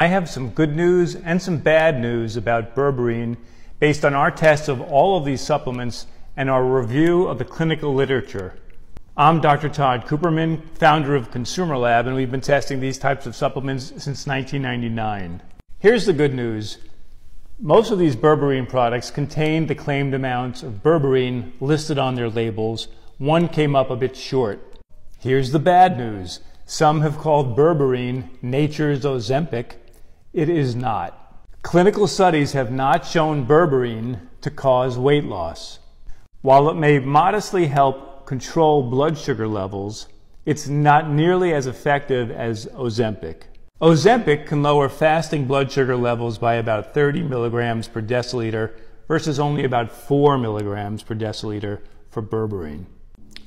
I have some good news and some bad news about berberine based on our tests of all of these supplements and our review of the clinical literature. I'm Dr. Tod Cooperman, founder of Consumer Lab, and we've been testing these types of supplements since 1999. Here's the good news. Most of these berberine products contain the claimed amounts of berberine listed on their labels. One came up a bit short. Here's the bad news. Some have called berberine nature's Ozempic. It is not. Clinical studies have not shown berberine to cause weight loss. While it may modestly help control blood sugar levels, it's not nearly as effective as Ozempic. Ozempic can lower fasting blood sugar levels by about 30 milligrams per deciliter versus only about 4 milligrams per deciliter for berberine.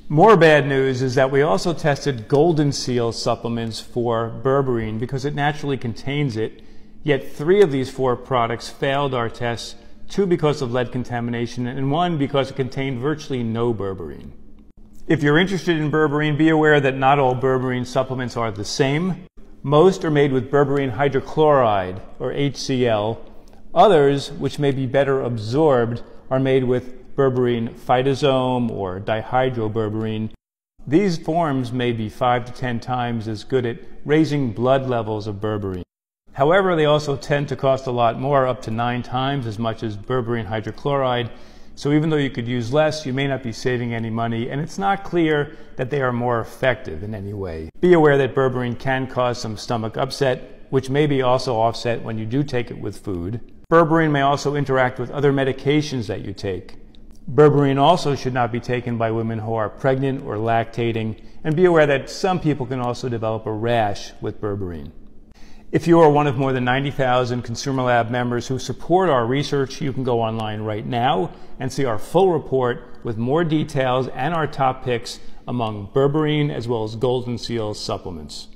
More bad news is that we also tested Golden Seal supplements for berberine because it naturally contains it, yet three of these four products failed our tests two because of lead contamination, and one because it contained virtually no berberine. If you're interested in berberine, be aware that not all berberine supplements are the same. Most are made with berberine hydrochloride, or HCl. Others, which may be better absorbed, are made with berberine phytosome or dihydroberberine. These forms may be 5 to 10 times as good at raising blood levels of berberine. However, they also tend to cost a lot more, up to nine times as much as berberine hydrochloride. So even though you could use less, you may not be saving any money, and it's not clear that they are more effective in any way. Be aware that berberine can cause some stomach upset, which may be also offset when you do take it with food. Berberine may also interact with other medications that you take. Berberine also should not be taken by women who are pregnant or lactating, and be aware that some people can also develop a rash with berberine. If you are one of more than 90,000 Consumer Lab members who support our research, you can go online right now and see our full report with more details and our top picks among berberine as well as golden seal supplements.